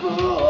fool.